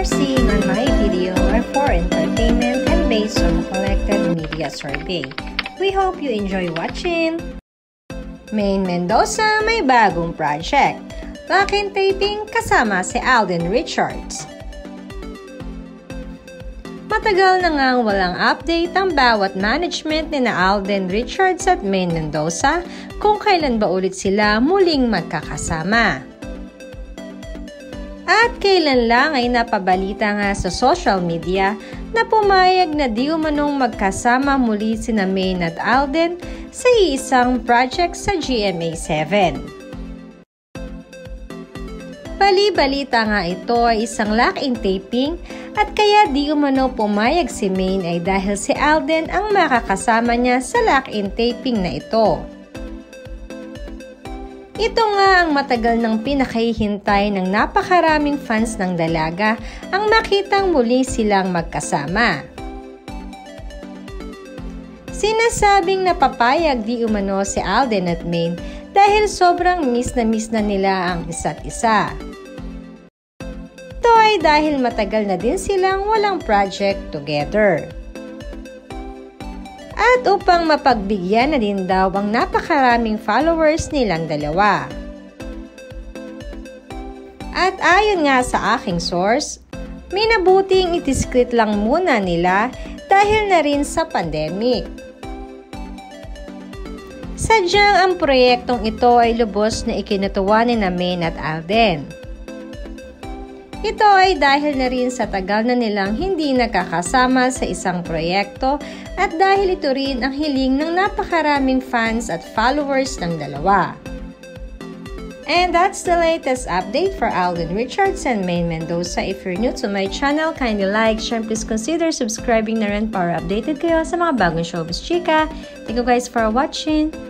are seeing on my video are for entertainment and based on collected media survey. We hope you enjoy watching! Main Mendoza may bagong project. Lock-in taping kasama si Alden Richards. Matagal na ngang walang update ang bawat management ni na Alden Richards at Main Mendoza kung kailan ba ulit sila muling magkakasama. At kailan lang ay napabalita nga sa social media na pumayag na di umanong magkasama muli sina Main at Alden sa isang project sa GMA7. Bali-balita nga ito ay isang lock-in taping at kaya di umano pumayag si Main ay dahil si Alden ang makakasama niya sa lock-in taping na ito. Ito nga ang matagal ng pinakahihintay ng napakaraming fans ng dalaga ang makitang muli silang magkasama. Sinasabing napapayag di umano si Alden at Maine dahil sobrang miss na miss na nila ang isa't isa. Ito ay dahil matagal na din silang walang project together at upang mapagbigyan na din daw ang napakaraming followers nilang dalawa. At ayon nga sa aking source, minabuting itiskrit lang muna nila dahil na rin sa pandemic. Sadyang ang proyektong ito ay lubos na ikinatuwa ni Namin at Alden. Ito ay dahil na rin sa tagal na nilang hindi nakakasama sa isang proyekto at dahil ito rin ang hiling ng napakaraming fans at followers ng dalawa. And that's the latest update for Alden Richards and Main Mendoza. If you're new to my channel, kindly like, share, please consider subscribing na rin para updated kayo sa mga bagong showbiz chika. Thank you guys for watching!